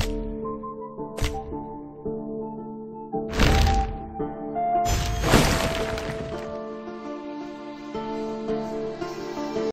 you